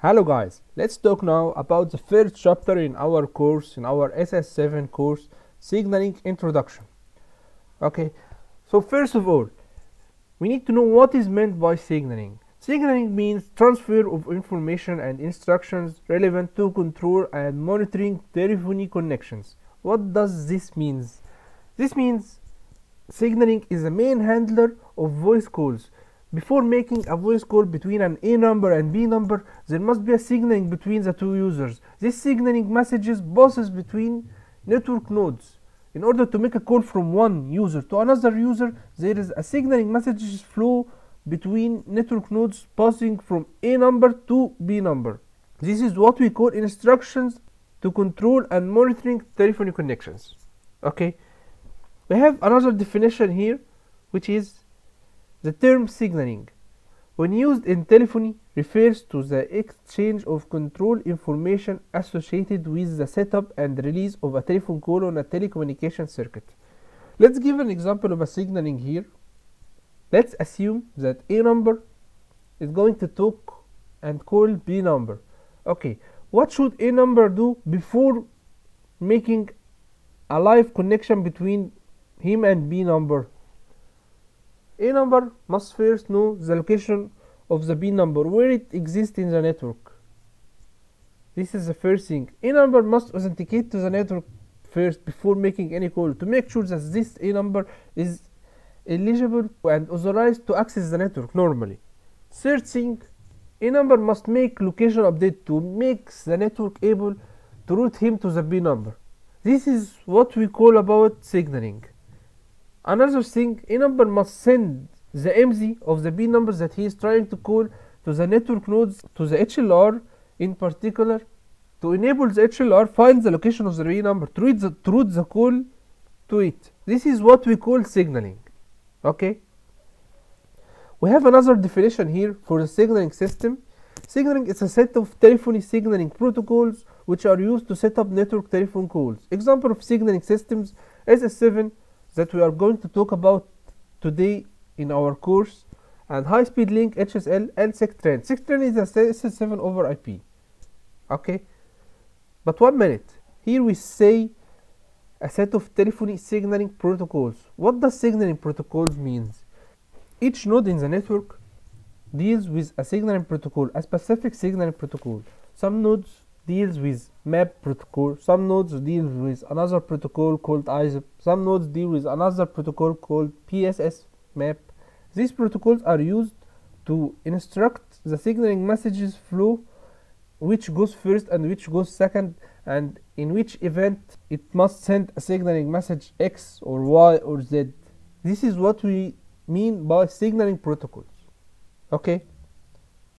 Hello guys, let's talk now about the first chapter in our course, in our SS7 course, Signaling Introduction. Okay, so first of all, we need to know what is meant by signaling. Signaling means transfer of information and instructions relevant to control and monitoring telephony connections. What does this mean? This means signaling is the main handler of voice calls. Before making a voice call between an A number and B number, there must be a signaling between the two users. This signaling messages passes between network nodes. In order to make a call from one user to another user, there is a signaling messages flow between network nodes passing from A number to B number. This is what we call instructions to control and monitoring telephony connections. Okay, we have another definition here, which is the term signaling. When used in telephony, refers to the exchange of control information associated with the setup and release of a telephone call on a telecommunication circuit. Let's give an example of a signaling here. Let's assume that A number is going to talk and call B number. Okay, what should A number do before making a live connection between him and B number? A number must first know the location of the B number, where it exists in the network. This is the first thing. A number must authenticate to the network first before making any call to make sure that this A number is eligible and authorized to access the network normally. Third thing, A number must make location update to make the network able to route him to the B number. This is what we call about signaling. Another thing, A number must send the MZ of the B number that he is trying to call to the network nodes to the HLR in particular to enable the HLR find the location of the B number to route the, to route the call to it. This is what we call signaling. Okay. We have another definition here for the signaling system. Signaling is a set of telephony signaling protocols which are used to set up network telephone calls. Example of signaling systems SS7 that we are going to talk about today in our course and high speed link HSL and SIGTRAN. SIGTRAN is a SS7 over IP. Okay, but one minute. Here we say a set of telephony signaling protocols. What does signaling protocols means? Each node in the network deals with a signaling protocol, a specific signaling protocol. Some nodes deals with MAP protocol, some nodes deal with another protocol called ISUP, some nodes deal with another protocol called PSS map. These protocols are used to instruct the signaling messages flow which goes first and which goes second and in which event it must send a signaling message X or Y or Z. This is what we mean by signaling protocols. Okay.